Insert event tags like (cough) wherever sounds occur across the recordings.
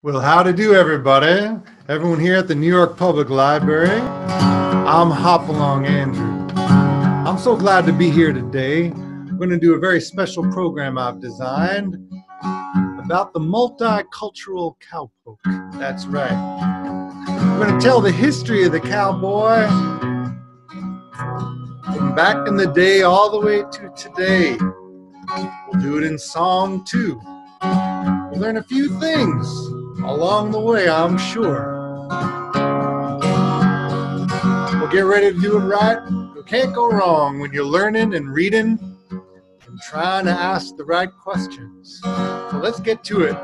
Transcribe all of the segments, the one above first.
Well, how to do, everybody? Everyone here at the New York Public Library. I'm Hopalong Andrew. I'm so glad to be here today. We're going to do a very special program I've designed about the multicultural cowpoke. That's right. We're going to tell the history of the cowboy from back in the day all the way to today. We'll do it in song too. We'll learn a few things along the way, I'm sure. We'll get ready to do it right. You can't go wrong when you're learning and reading and trying to ask the right questions. So let's get to it.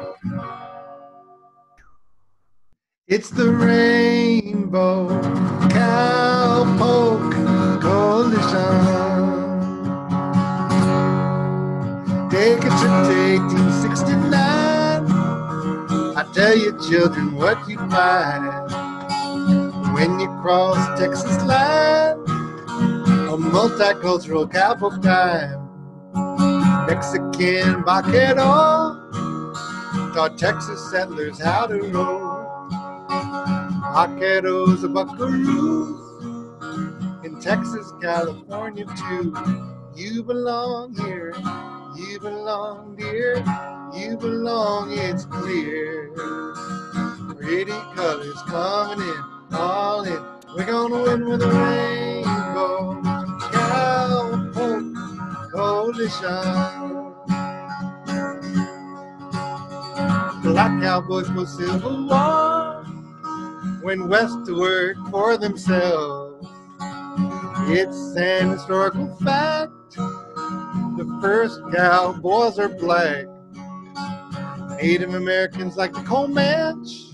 It's the Rainbow Cowpoke Coalition. Take it to 1869. Tell your children, what you find when you cross Texas line. A multicultural cowpoke time. Mexican vaquero taught Texas settlers how to roll. Vaqueros are buckaroos in Texas, California too. You belong here, you belong, dear, you belong, it's clear. Pretty colors coming in, all in. We're gonna win with a rainbow cowpoke coalition. Black cowboys for Civil War went westward for themselves. It's an historical fact. The first cowboys are black. Native Americans like the Comanche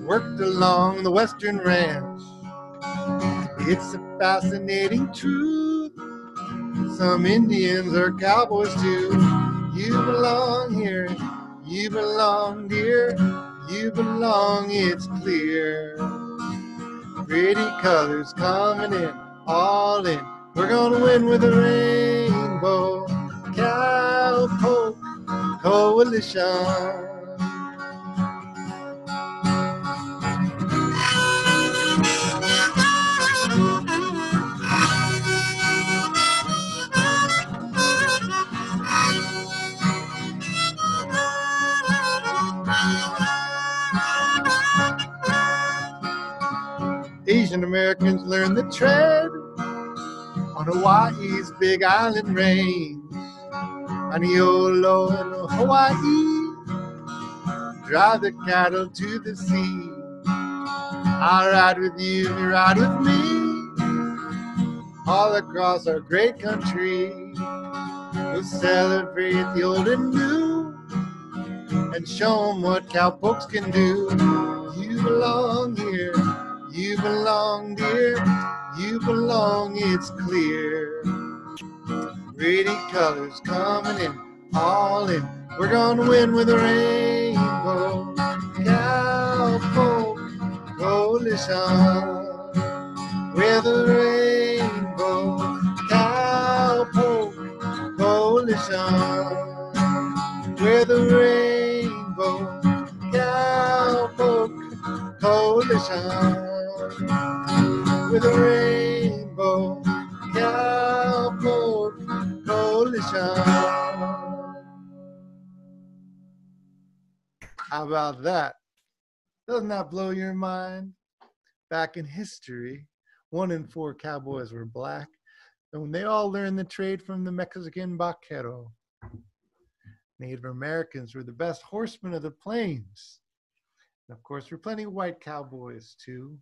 worked along the western ranch. It's a fascinating truth. Some Indians are cowboys too. You belong here. You belong, dear. You belong, it's clear. Pretty colors coming in, all in. We're gonna win with a rainbow cowpoke coalition. Asian Americans learn the tread on Hawaii's Big Island range. Paniolo and Hawaii drive the cattle to the sea. I'll ride with you, you ride with me, all across our great country. We'll celebrate the old and new and show 'em what cowpokes can do. You belong here. You belong, dear. You belong, it's clear. Pretty colors coming in, all in. We're gonna win with a rainbow cowpoke coalition. With a rainbow cowpoke coalition. With a rainbow cowpoke coalition with a rainbow cowpoke coalition. How about that? Doesn't that blow your mind? Back in history, one in four cowboys were black, and when they all learned the trade from the Mexican vaquero. Native Americans were the best horsemen of the plains. And of course, there were plenty of white cowboys too.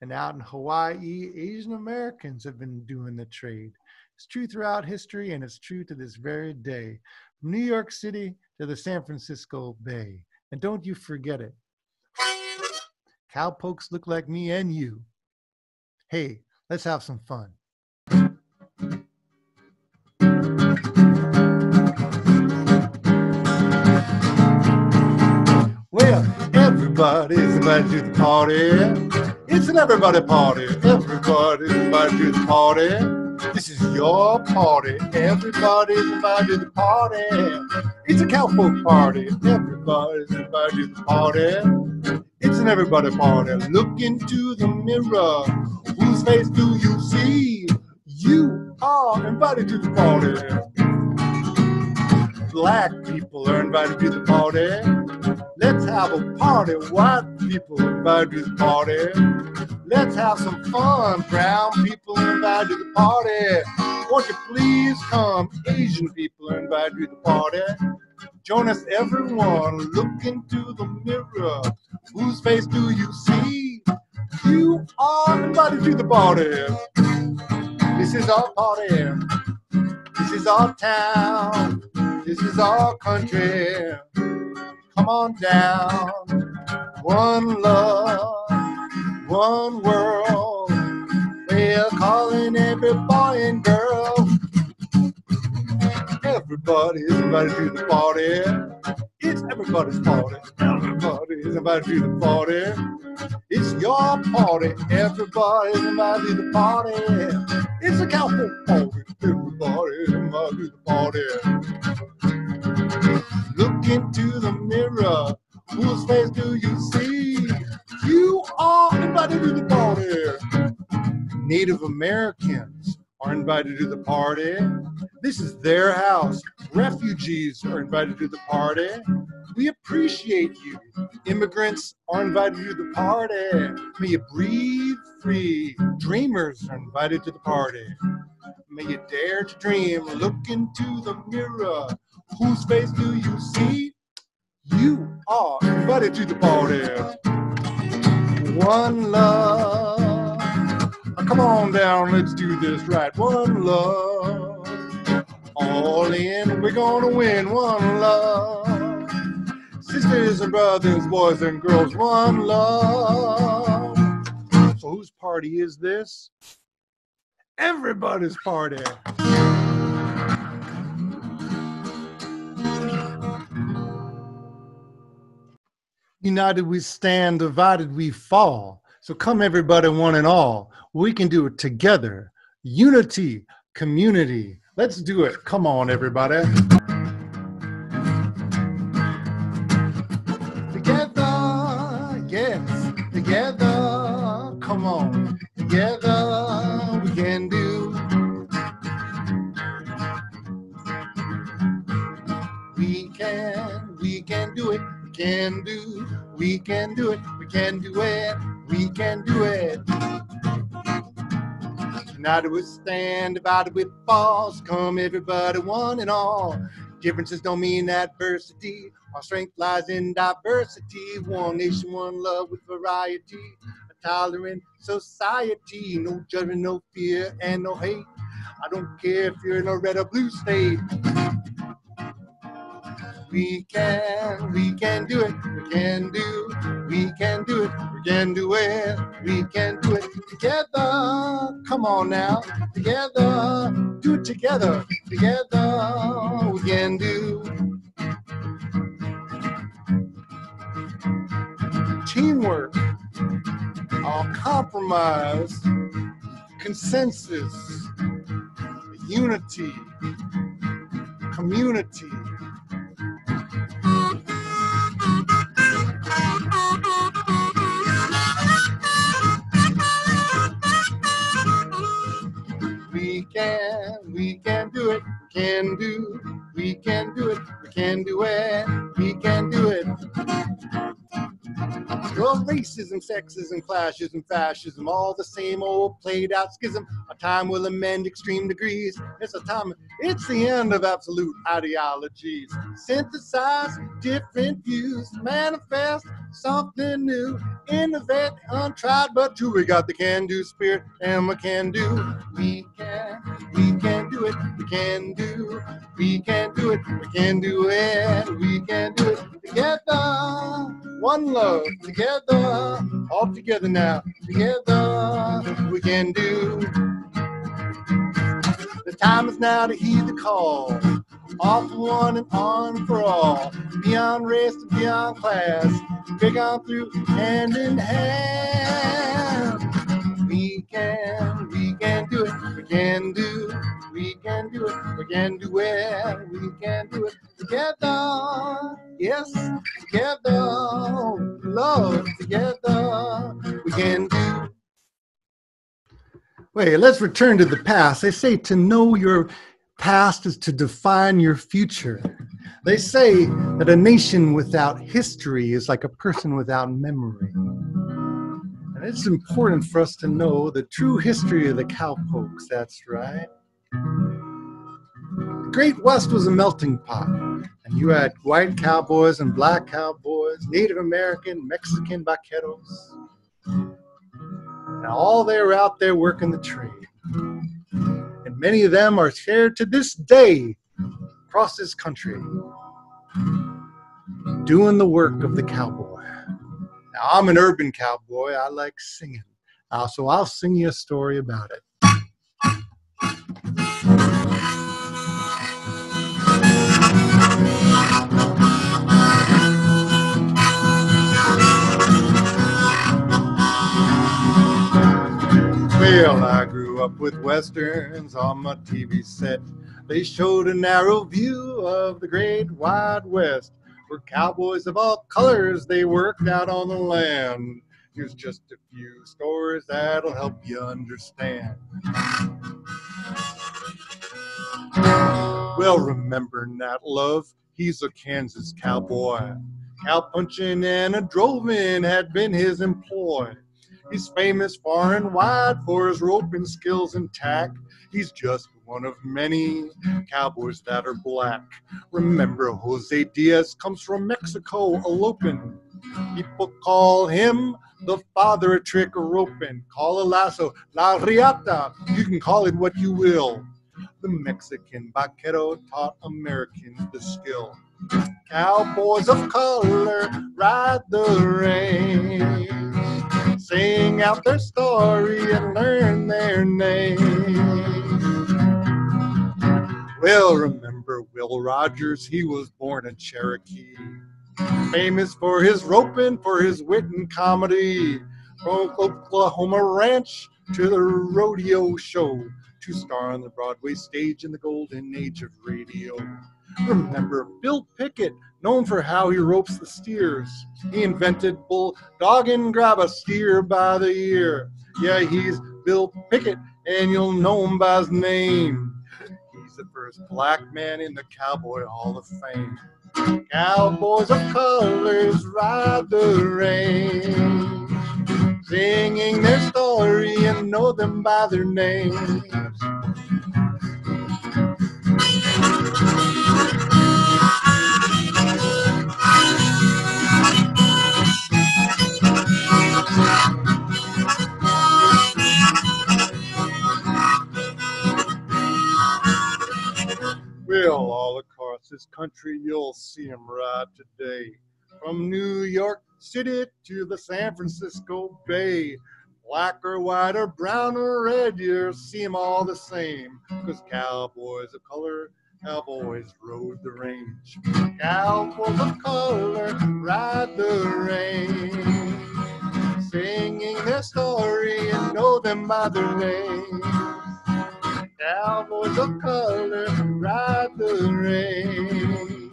And out in Hawaii, Asian Americans have been doing the trade. It's true throughout history and it's true to this very day. From New York City to the San Francisco Bay. And don't you forget it. Cowpokes look like me and you. Hey, let's have some fun. Well, everybody's invited to the party. It's an everybody party. Everybody's invited to the party. This is your party. Everybody's invited to the party. It's a cowpoke party. Everybody's invited to the party. It's an everybody party. Look into the mirror. Whose face do you see? You are invited to the party. Black people are invited to the party. Let's have a party. White people invited to the party. Let's have some fun. Brown people invited to the party. Won't you please come? Asian people invited to the party. Join us, everyone. Look into the mirror. Whose face do you see? You are invited to the party. This is our party. This is our town. This is our country. Come on down. One love, one world. We're calling every boy and girl. Everybody is invited to the party. It's everybody's party. Everybody is invited to the party. It's your party. Everybody is invited to the party. It's a cowboy party. Everybody is invited to the party. Look into the mirror. Whose face do you see? You are invited to the party. Native Americans are invited to the party. This is their house. Refugees are invited to the party. We appreciate you. Immigrants are invited to the party. May you breathe free. Dreamers are invited to the party. May you dare to dream. Look into the mirror. Whose face do you see? You are invited to the party. One love. Come on down, let's do this right. One love. All in, we're gonna win. One love. Sisters and brothers, boys and girls, one love. So whose party is this? Everybody's party. United we stand, divided we fall. So come, everybody, one and all. We can do it together. Unity, community. Let's do it. Come on, everybody. Can do, we can do it. We can do it. We can do it. United we stand, divided we fall. Come everybody, one and all. Differences don't mean adversity. Our strength lies in diversity. One nation, one love with variety. A tolerant society. No judgment, no fear, and no hate. I don't care if you're in a red or blue state. We can, we can do it. We can do, we can do it. We can do it. We can do it together. Come on now, together. Do it together. Together we can do. Teamwork, our compromise, consensus, unity, community. We can, we can do it, can do, we can do it, we can do it, we can do it. Well, racism, sexism, clashism, fascism, all the same old played out schism. A time will amend extreme degrees. It's a time, it's the end of absolute ideologies. Synthesize different views, manifest something new. Innovate, untried but true. We got the can do spirit and we can do. We can, we can it, we can do. We can do it, we can do it, we can do it together. One love, together, all together now, together we can do. The time is now to heed the call, all for one and on for all, beyond race and beyond class, big on through hand in hand. We can, we can do it, we can do, we can do it, we can do it, we can do it together. Yes, together. Love together. We can do. Wait, let's return to the past. They say to know your past is to define your future. They say that a nation without history is like a person without memory. It's important for us to know the true history of the cowpokes, that's right. The Great West was a melting pot, and you had white cowboys and black cowboys, Native American, Mexican vaqueros. And all they were out there working the trade. And many of them are here to this day across this country doing the work of the cowboy. Now, I'm an urban cowboy. I like singing. Uh, so I'll sing you a story about it. Well, I grew up with westerns on my TV set. They showed a narrow view of the great wide west, where cowboys of all colors they worked out on the land. Here's just a few stories that'll help you understand. Well, remember Nat Love, he's a Kansas cowboy. Cow punching and a droving had been his employ. He's famous far and wide for his roping skills and tack. He's just one of many cowboys that are black. Remember, Jose Diaz comes from Mexico, eloping. People call him the father of trick roping. Call a lasso, la riata. You can call it what you will. The Mexican vaquero taught Americans the skill. Cowboys of color ride the range sing out their story and learn their name. Well, remember Will Rogers, he was born in Cherokee. Famous for his roping, for his wit and comedy. From Oklahoma Ranch to the rodeo show, to star on the Broadway stage in the golden age of radio. Remember Bill Pickett, known for how he ropes the steers. He invented bulldog and grab a steer by the ear. Yeah, he's Bill Pickett, and you'll know him by his name. The first black man in the Cowboy Hall of Fame. Cowboys of colors ride the range, singing their story and know them by their names. This country, you'll see them ride today. From New York City to the San Francisco Bay. Black or white or brown or red, you'll see them all the same. Because cowboys of color always rode the range. Cowboys of color ride the range. Singing their story and know them by their names. Cowboys of color ride the range,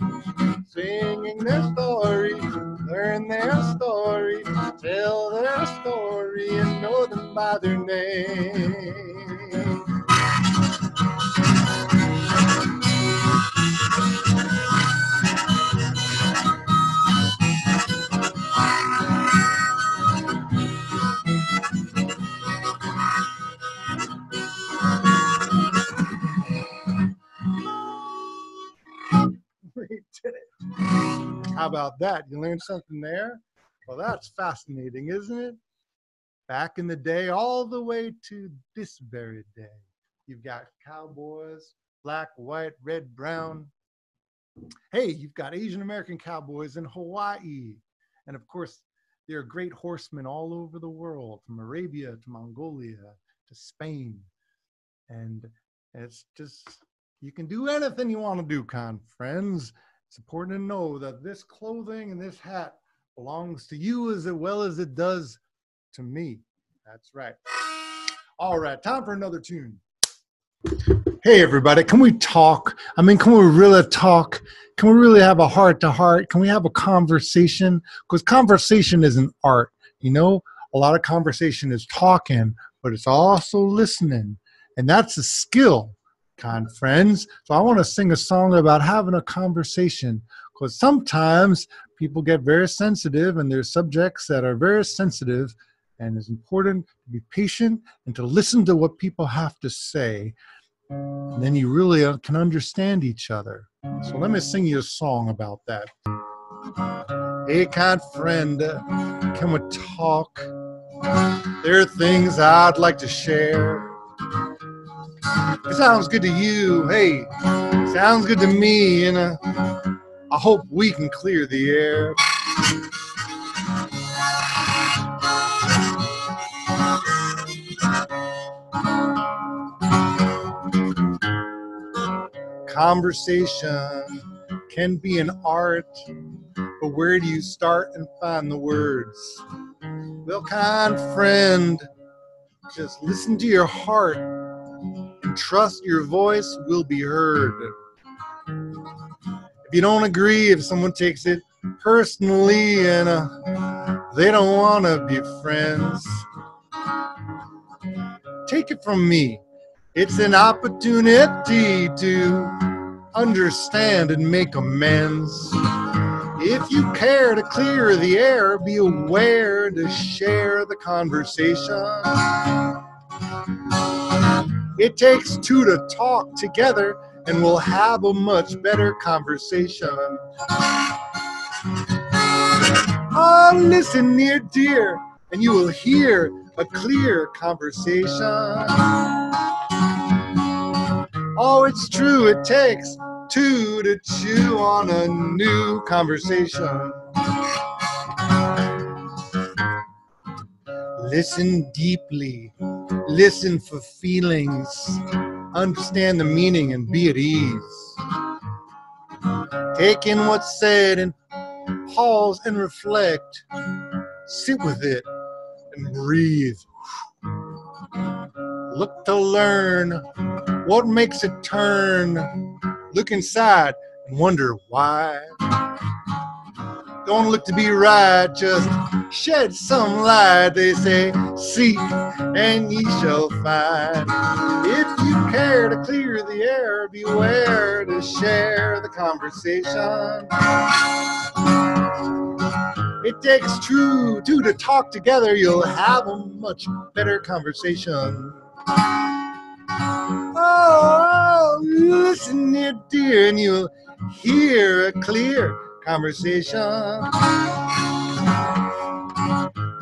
singing their story, learn their story, tell their story, and know them by their name. How mm-hmm. about that? You learned something there? Well, that's fascinating, isn't it? Back in the day, all the way to this very day, you've got cowboys, black, white, red, brown. Hey, you've got Asian American cowboys in Hawaii. And of course, there are great horsemen all over the world, from Arabia to Mongolia to Spain. And it's just you can do anything you want to do, con friends. It's important to know that this clothing and this hat belongs to you as well as it does to me. That's right. All right, time for another tune. Hey, everybody, can we talk? I mean, can we really talk? can we really have a heart to heart? Can we have a conversation? Because conversation is an art. You know, a lot of conversation is talking, but it's also listening. And that's a skill, kind friends. So I want to sing a song about having a conversation because sometimes people get very sensitive and there's subjects that are very sensitive and it's important to be patient and to listen to what people have to say and then you really uh, can understand each other. So let me sing you a song about that. Hey, kind friend, can we talk? There are things I'd like to share. It sounds good to you. Hey, sounds good to me. And uh, I hope we can clear the air. Conversation can be an art, but where do you start and find the words? Well, kind friend, just listen to your heart trust your voice will be heard. If you don't agree, if someone takes it personally and uh, they don't want to be friends, take it from me. It's an opportunity to understand and make amends. If you care to clear the air, be aware to share the conversation. It takes two to talk together, and we'll have a much better conversation. Oh, listen near, dear, and you will hear a clear conversation. Oh, it's true, it takes two to chew on a new conversation. Listen deeply, listen for feelings, understand the meaning, and be at ease. Take in what's said and pause and reflect. Sit with it and breathe. Look to learn what makes it turn? Look inside and wonder why. Don't look to be right, just shed some light. They say, Seek and ye shall find. If you care to clear the air, beware to share the conversation. It takes two, to talk together. You'll have a much better conversation. Oh, listen, dear, and you'll hear a clear conversation.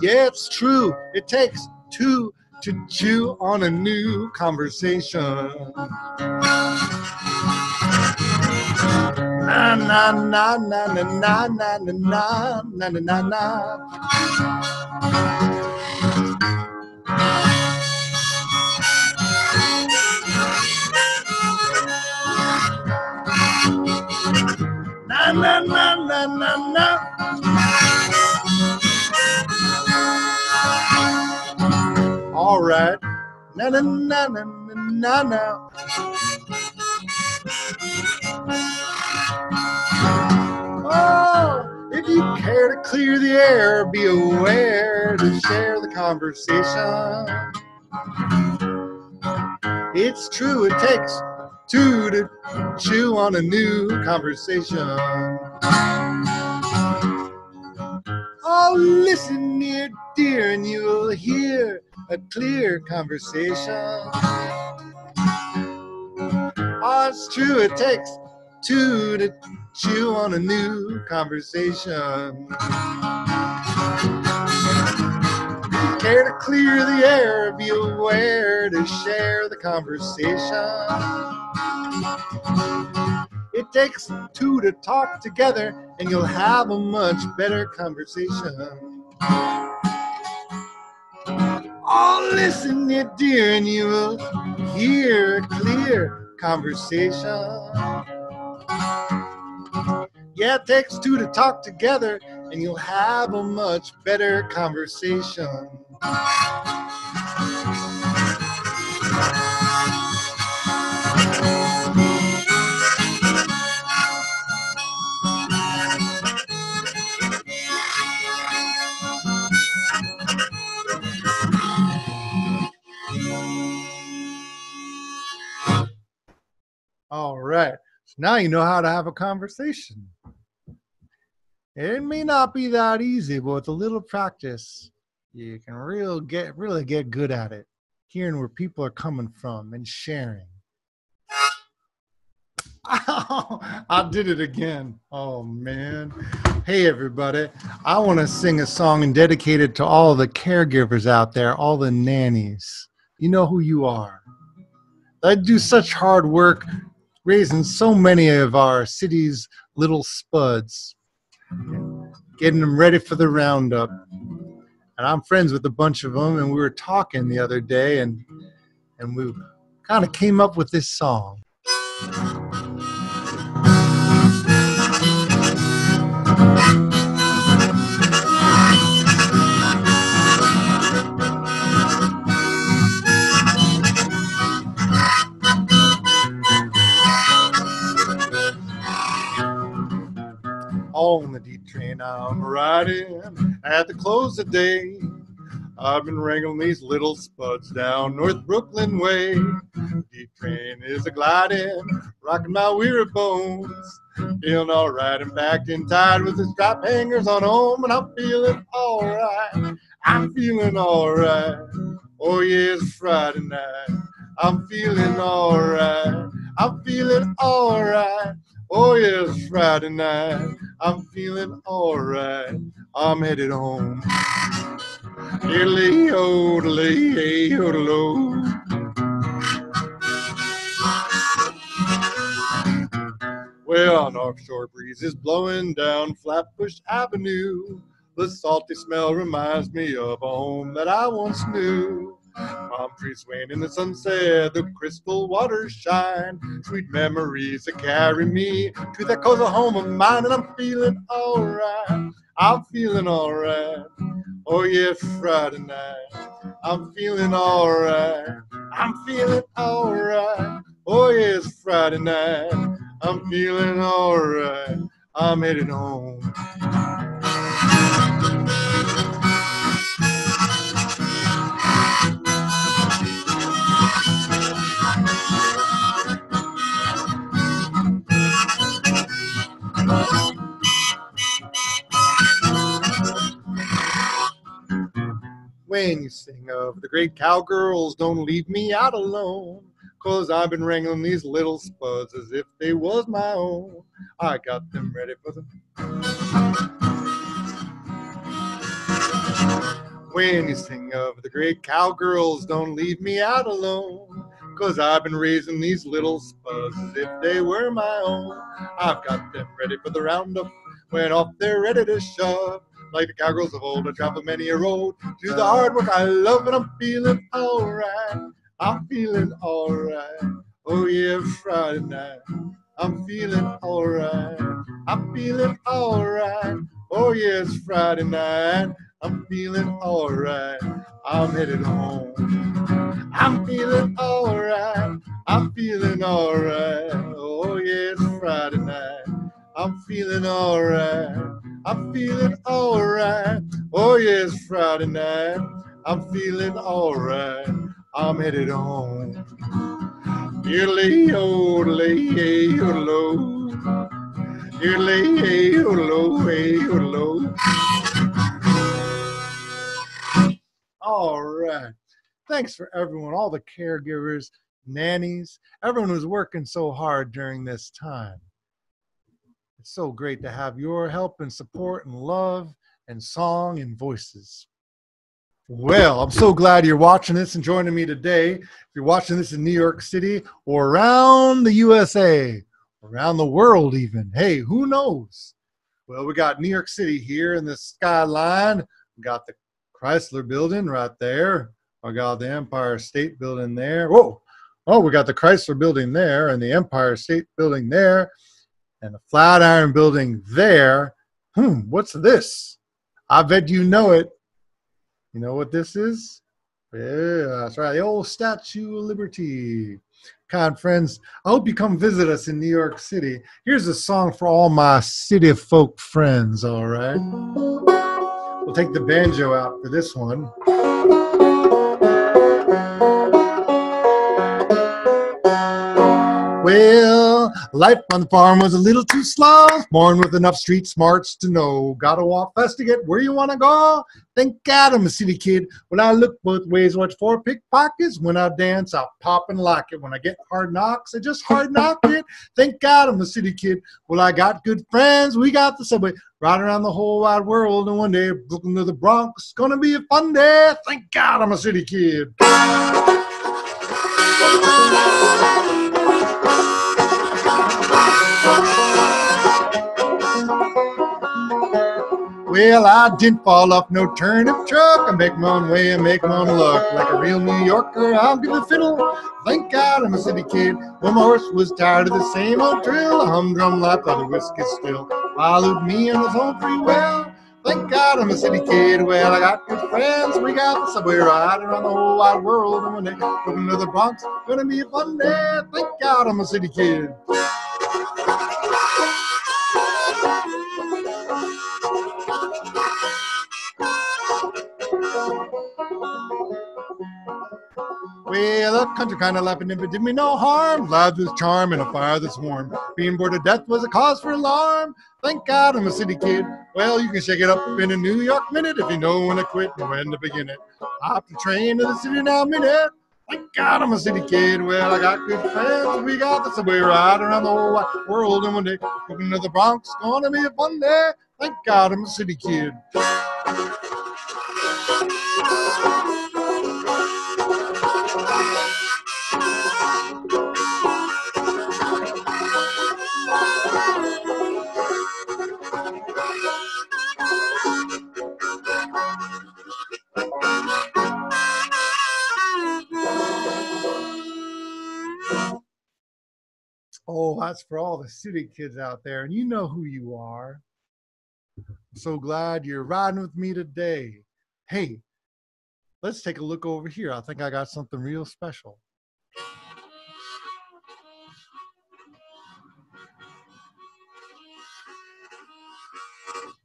Yeah, it's true. It takes two to chew on a new conversation. Na na na na na na na na na na na na. na na na na na. All right. Na na na na na na. Oh, if you care to clear the air, be aware to share the conversation. It's true, it takes two to chew on a new conversation. Oh, listen near, dear, and you'll hear a clear conversation. Oh, it's true, it takes two to chew on a new conversation. Care to clear the air, be aware to share the conversation. It takes two to talk together, and you'll have a much better conversation. Oh, listen, dear, and you will hear a clear conversation. Yeah, it takes two to talk together, and you'll have a much better conversation. Now you know how to have a conversation. It may not be that easy, but with a little practice, you can real get really get good at it. Hearing where people are coming from and sharing. (laughs) I did it again. Oh man. Hey everybody. I want to sing a song and dedicate it to all the caregivers out there, all the nannies. You know who you are. They do such hard work raising so many of our city's little spuds getting them ready for the roundup. And I'm friends with a bunch of them, and we were talking the other day, and and we kind of came up with this song. On the D train I'm riding at the close of day. I've been wrangling these little spuds down North Brooklyn way. D train is a gliding, rocking my weary bones. Feeling alright and backed in tied with the strap hangers on home, and I'm feeling alright. I'm feeling alright. Oh, yeah, it's Friday night. I'm feeling alright. I'm feeling alright. Oh, yes, Friday night. I'm feeling alright. I'm headed home. Diddly odely odelo. Well, an offshore breeze is blowing down Flatbush Avenue. The salty smell reminds me of a home that I once knew. Palm trees swaying in the sunset, the crystal waters shine. Sweet memories that carry me to that cozy home of mine, and I'm feeling alright. I'm feeling alright. Oh yeah, Friday night. I'm feeling alright. I'm feeling alright. Oh yeah, it's Friday night. I'm feeling alright. I'm headed home. When you sing of the great cowgirls, don't leave me out alone. Cause I've been wrangling these little spuds as if they was my own. I got them ready for the. When you sing of the great cowgirls, don't leave me out alone. Cause I've been raising these little spuds as if they were my own. I've got them ready for the roundup. When off they're ready to shove like the cowgirls of old. I travel many a road to the hard work I love, and I'm feeling alright. I'm feeling alright. Oh yeah, Friday night. I'm feeling alright. I'm feeling alright. Oh yeah, it's Friday night. I'm feeling alright. I'm headed home. I'm feeling alright. I'm feeling alright. Oh yeah, it's Friday night. I'm feeling alright. I'm feeling alright. Oh, yes, Friday night. I'm feeling alright. I'm headed home. Diddly odely odelo. Diddly odelo odelo. All right. Thanks for everyone, all the caregivers, nannies, everyone who's working so hard during this time. It's so great to have your help and support and love and song and voices. Well, I'm so glad you're watching this and joining me today. If you're watching this in New York City or around the USA, around the world, even, hey, who knows? Well, we got New York City here in the skyline. We got the Chrysler building right there. I got the Empire State Building there. Whoa. Oh, we got the Chrysler building there and the Empire State Building there and the Flatiron Building there. Hmm, what's this? I bet you know it. You know what this is? Yeah, that's right. The old Statue of Liberty. Kind friends, I hope you come visit us in New York City. Here's a song for all my city folk friends, all right? We'll take the banjo out for this one. Well, Life on the farm was a little too slow. Born with enough street smarts to know. Gotta walk fast to get where you wanna go. Thank God I'm a city kid. When I look both ways, watch for pickpockets. When I dance, I pop and lock it. When I get hard knocks, I just hard knock it. Thank God I'm a city kid. Well, I got good friends. We got the subway. Ride around the whole wide world, and one day Brooklyn to the Bronx, gonna be a fun day. Thank God I'm a city kid. Well, I didn't fall off no turnip truck. I make my own way and make my own luck. Like a real New Yorker, I'll give the fiddle. Thank God I'm a city kid. When my horse was tired of the same old drill, a humdrum life of the whiskey still followed me on his own free will. Thank God I'm a city kid. Well, I got good friends. We got the subway ride around the whole wide world. And when they open to the Bronx, gonna be a fun day. Thank God I'm a city kid. Well, the country kind of laughing, but did me no harm. Lives with charm and a fire that's warm. Being bored to death was a cause for alarm. Thank God I'm a city kid. Well, you can shake it up in a New York minute if you know when to quit and when to begin it. Hop the train to the city now minute. Thank God I'm a city kid. Well, I got good friends. We got the subway ride around the whole wide world. And one day, moving to the Bronx, gonna be a fun day. Thank God I'm a city kid. That's for all the city kids out there, and you know who you are. I'm so glad you're riding with me today. Hey, let's take a look over here. I think I got something real special.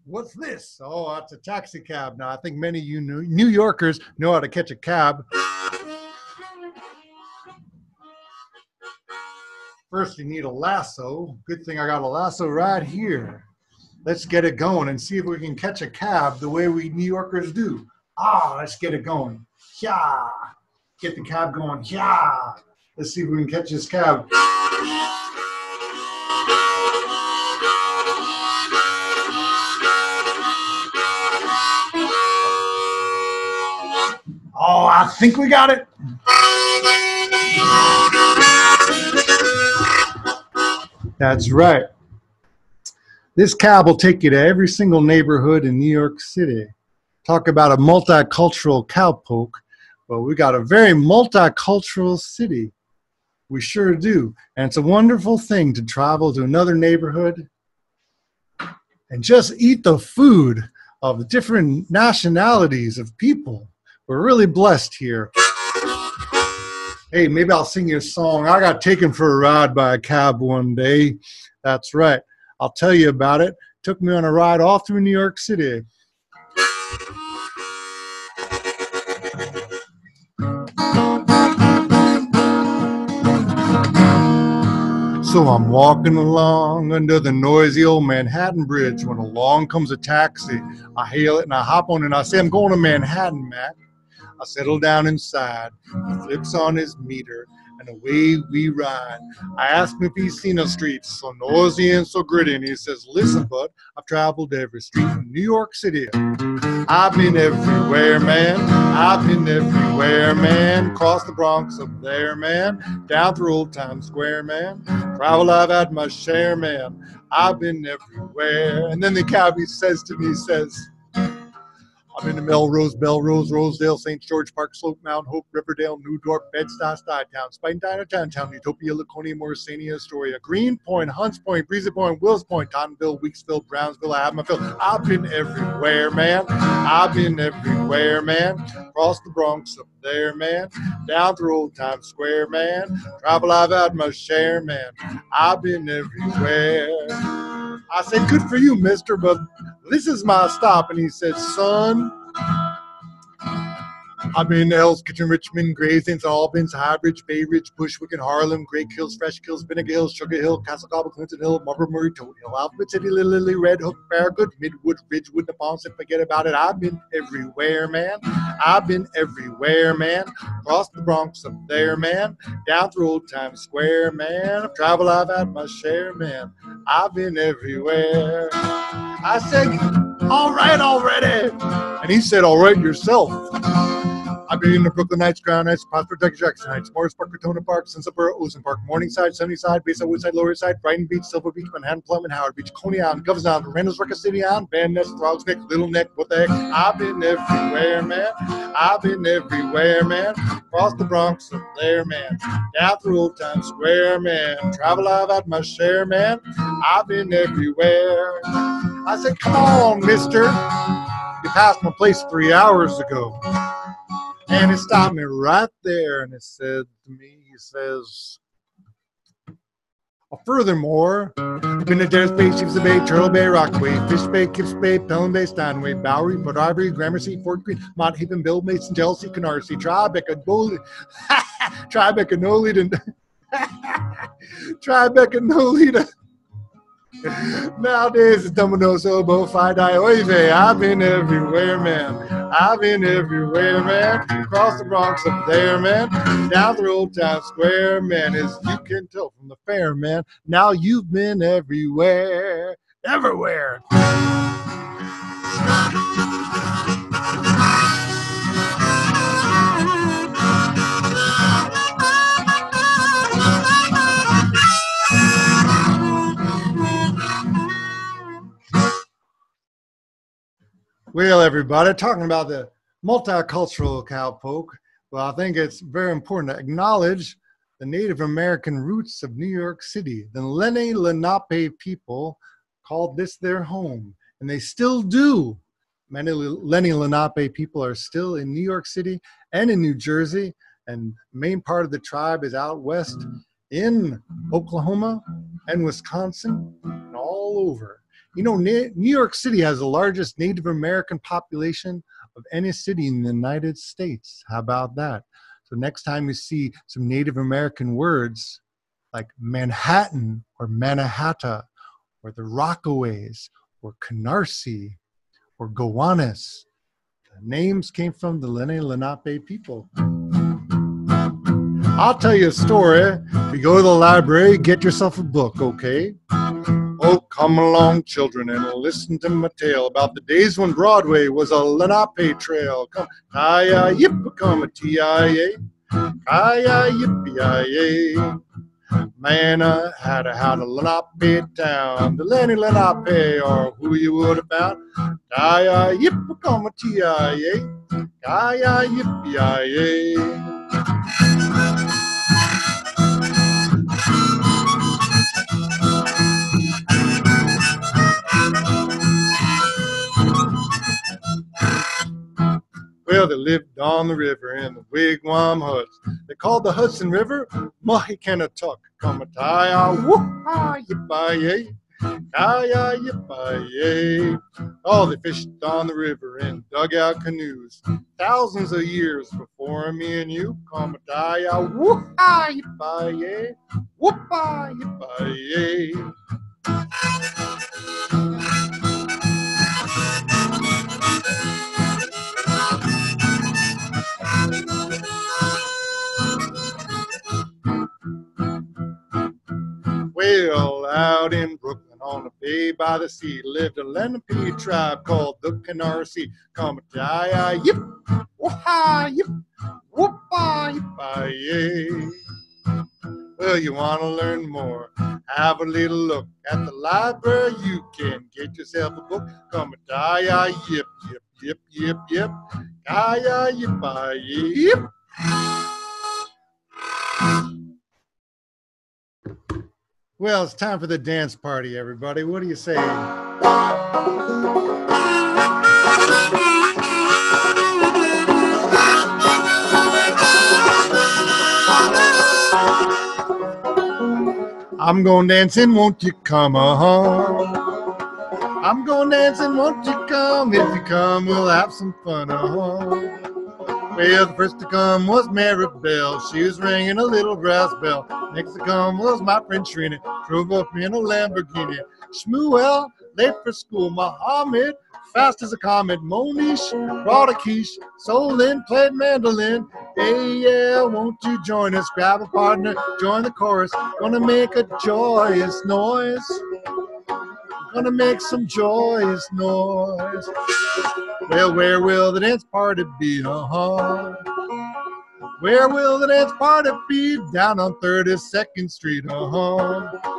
What's this? Oh, it's a taxi cab. Now, I think many of you New Yorkers know how to catch a cab. First, you need a lasso. Good thing I got a lasso right here. Let's get it going and see if we can catch a cab the way we New Yorkers do. Ah, let's get it going. Yeah. Get the cab going. Yeah. Let's see if we can catch this cab. Oh, I think we got it. That's right. This cab will take you to every single neighborhood in New York City. Talk about a multicultural cowpoke. Well, we got a very multicultural city. We sure do. And it's a wonderful thing to travel to another neighborhood and just eat the food of different nationalities of people. We're really blessed here hey, maybe I'll sing you a song. I got taken for a ride by a cab one day. That's right. I'll tell you about it. Took me on a ride all through New York City. So I'm walking along under the noisy old Manhattan Bridge when along comes a taxi. I hail it and I hop on and I say, I'm going to Manhattan, Mac. I settle down inside. He flips on his meter, and away we ride. I ask him if he's seen a street so noisy and so gritty, and he says, Listen, bud, I've traveled every street in New York City. I've been everywhere, man. I've been everywhere, man. Cross the Bronx up there, man. Down through Old Times Square, man. Travel, I've had my share, man. I've been everywhere. And then the cabbie says to me, says, I'm in the Melrose, Bellerose, Rosedale, St. George Park, Slope, Mount Hope, Riverdale, New Dorp, Bed-Stuy, Stuytown, Spine Towntown, Utopia, Laconia, Morrisania, Astoria, Greenpoint, Hunts Point, Breezy Point, Willets Point, Tottenville, Weeksville, Brownsville, Adamville. I've been everywhere, man. I've been everywhere, man. Across the Bronx up there, man. Down through Old Times Square, man. Travel I've had my share, man. I've been everywhere. I said, good for you, mister, but this is my stop. And he said, son, Been to Hell's Kitchen, Richmond, Graysons, Albans, High Ridge, Bay Ridge, Bushwick, and Harlem, Great Kills, Fresh Kills, Vinegar Hills, Sugar Hill, Castle Cobble, Clinton Hill, Marlboro, Murray, Todt Hill, Alphabet City, Little Lily, Red Hook, Farragut, Midwood, Ridgewood, Neponset, forget about it. I've been everywhere, man. I've been everywhere, man. Across the Bronx up there, man. Down through Old Times Square, man. I've I've had my share, man. I've been everywhere. I said, all right already. And he said, all right yourself. I've been in the Brooklyn Heights, Crown Heights, Prospect, Jackson Heights, Morris Park, Crotona Park, Sunsetboro, Ocean Park, Morningside, Sunnyside, Bayside, Woodside, Lower Side, Brighton Beach, Silver Beach, Manhattan, Plum, and Howard Beach, Coney Island, Governors Island, Randall's Record City Island, Van Ness, Throgs Neck, Little Neck, what the heck? I've been everywhere, man. I've been everywhere, man. Across the Bronx, up there, man. Down through Old Times Square, man. Travel, I've had my share, man. I've been everywhere. I said, come on, mister. You passed my place three hours ago. And he (gasps) stopped me right there and he said to me, he says, Furthermore, been Bay, Chiefs Bay, Turtle Bay, Rockaway, Fish Bay, Kips Bay, Pelham Bay, Steinway, Bowery, Port Ivory, Gramercy, Fort Greene, Mott Haven, Bill Mason, Chelsea, Canarsie, Tribeca, Noli, (laughs) Tribeca, Nolita, (laughs) Tribeca, Nolita. (laughs) (laughs) Nowadays, it's Domino's Oboe, Phi Di Oive. I've been everywhere, man. I've been everywhere, man. Across the Bronx up there, man. Down through Old Town Square, man. As you can tell from the fair, man. Now you've been everywhere, everywhere. Well, everybody, talking about the multicultural cowpoke, well, I think it's very important to acknowledge the Native American roots of New York City. The Lenni Lenape people called this their home, and they still do. Many Lenni Lenape people are still in New York City and in New Jersey, and main part of the tribe is out west in Oklahoma and Wisconsin and all over. You know, New York City has the largest Native American population of any city in the United States. How about that? So next time you see some Native American words like Manhattan or Mannahatta or the Rockaways or Canarsie or Gowanus, the names came from the Lenni Lenape people. I'll tell you a story. If you go to the library, get yourself a book, okay? Come along, children, and listen to my tale about the days when Broadway was a Lenape trail. Come, kaya yip, come a T-I-A, kaya yippee-I-A. Man, I had a had a Lenape town, the Lenni Lenape, or who you would have found. Kaya yip, come a T-I-A, kaya yippee-I-A. Well, they lived on the river in the wigwam huts. They called the Hudson River Mohicanatuck. Kamataya, woo-ha, yippee yippee Oh, they fished on the river in dugout canoes. Thousands of years before me and you. Kamataya, woo-ha, yippee Whoop-ha, yippee Well, out in Brooklyn on a bay by the sea lived a Lenape tribe called the Canarsie. Come a yip, wah yip, whoop-ah yip Well, you want to learn more? Have a little look at the library. You can get yourself a book. Come a yip, yip, yip, yip, yip, kaya yip, yip. Well, it's time for the dance party, everybody. What do you say? I'm going dancing, won't you come uh-huh? I'm going dancing, won't you come? If you come, we'll have some fun uh-huh. Well, the first to come was Maribel. She was ringing a little brass bell. Next to come was my friend Trina. Drove up in a Lamborghini. Shmuel, late for school. Muhammad, fast as a comet. Monish brought a quiche. Solin played mandolin. Hey, yeah, won't you join us? Grab a partner, join the chorus. Gonna make a joyous noise. Gonna make some joyous noise. Well, where will the dance party be? Uh huh. Where will the dance party be? Down on 32nd Street. Uh huh.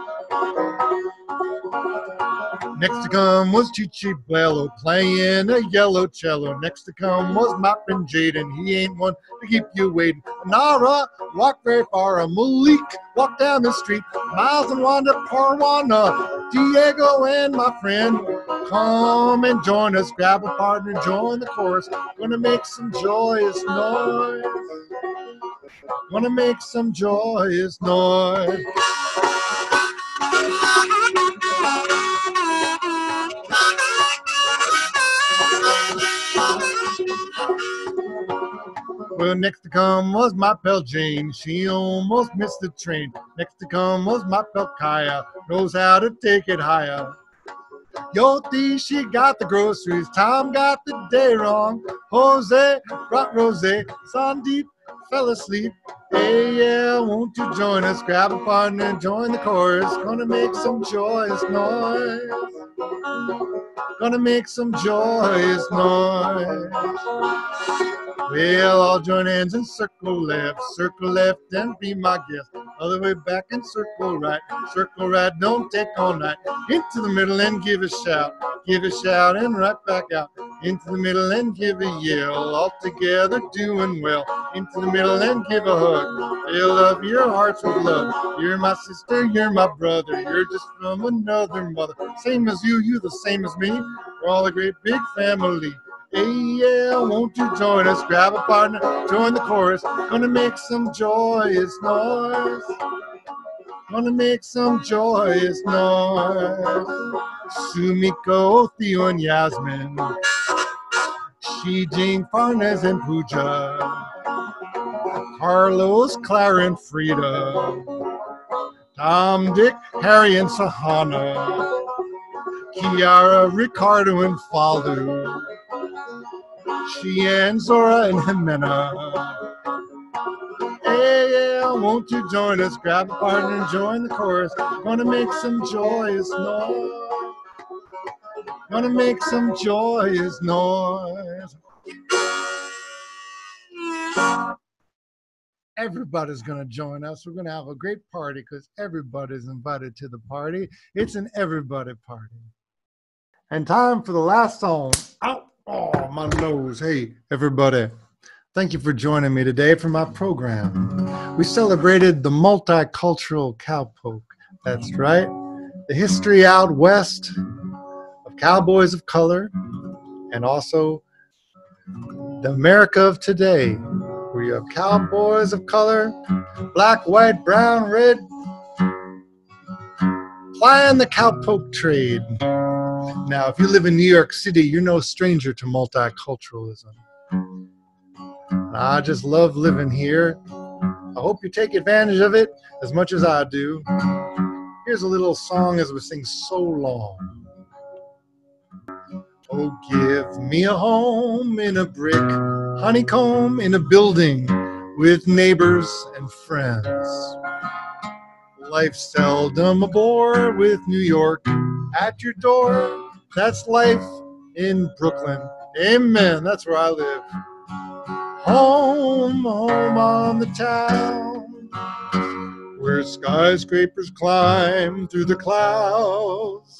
Next to come was Chichi Bello playing a yellow cello. Next to come was friend Jaden. He ain't one to keep you waiting. Nara walked very far. A Malik walked down the street. Miles and Wanda Parwana. Diego and my friend. Come and join us. Grab a partner, join the chorus. Gonna make some joyous noise. Gonna make some joyous noise. Well, next to come was my pal Jane. She almost missed the train. Next to come was my pal Kaya. Knows how to take it higher. Yoti, she got the groceries. Tom got the day wrong. Jose brought rose. Sandeep fell asleep. Hey, yeah, won't you join us? Grab a partner and join the chorus. Gonna make some joyous noise. Gonna make some joyous noise. We'll all join hands and circle left, circle left and be my guest. Other way back and circle right, circle right, don't take all night. Into the middle and give a shout, give a shout and right back out. Into the middle and give a yell, all together doing well. Into the middle and give a hug. Fill up your hearts with love. You're my sister, you're my brother, you're just from another mother. Same as you, you the same as me. We're all a great big family. Hey, yeah, won't you join us? Grab a partner, join the chorus. Gonna make some joyous noise. Gonna make some joyous noise. Sumiko, Theo, and Yasmin. She, Jane, Farnes, and Pooja. Carlos, Clara, and Frida. Tom, Dick, Harry, and Sahana. Kiara, Ricardo, and Falu. She and Zora and Jimena. Hey, yeah, won't you join us? Grab a partner and join the chorus. Gonna make some joyous noise. Gonna make some joyous noise. Everybody's going to join us. We're going to have a great party because everybody's invited to the party. It's an everybody party. And time for the last song. Ow! Oh, my nose. Hey, everybody. Thank you for joining me today for my program. We celebrated the multicultural cowpoke. That's right. The history out west of cowboys of color and also the America of today, you have cowboys of color, black, white, brown, red, plying the cowpoke trade. Now, if you live in New York City, you're no stranger to multiculturalism. I just love living here. I hope you take advantage of it as much as I do. Here's a little song as we sing so long. Oh, give me a home in a brick honeycomb in a building with neighbors and friends. Life seldom a bore with New York at your door. That's life in Brooklyn. Amen. That's where I live. Home, home on the town where skyscrapers climb through the clouds,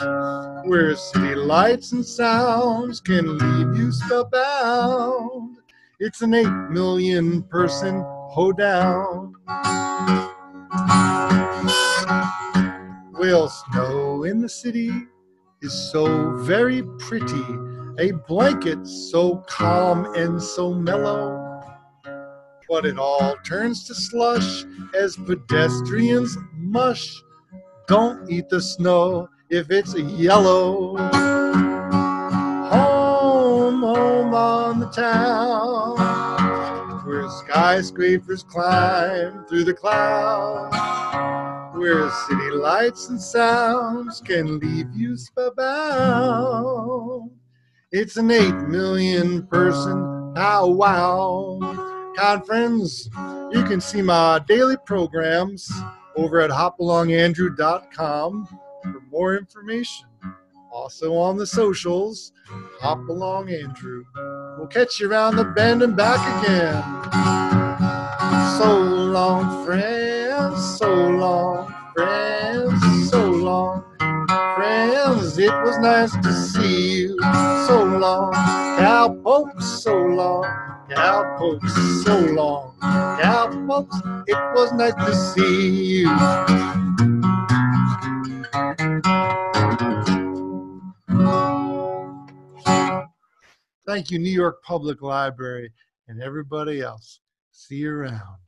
where city lights and sounds can leave you spellbound. It's an eight million person hoedown. Well, snow in the city is so very pretty, a blanket so calm and so mellow but it all turns to slush as pedestrians mush. Don't eat the snow if it's yellow. Home, on the town, where skyscrapers climb through the clouds, where city lights and sounds can leave you spellbound. It's an eight million person powwow conference. You can see my daily programs over at hopalongandrew.com for more information. Also on the socials, Hopalong Andrew. We'll catch you around the bend and back again. So long, friends, so long, friends, so long, friends. It was nice to see you. So long, cowpokes, so long, cowpokes, so long, cowpokes. It was nice to see you. Thank you, New York Public Library, and everybody else. See you around.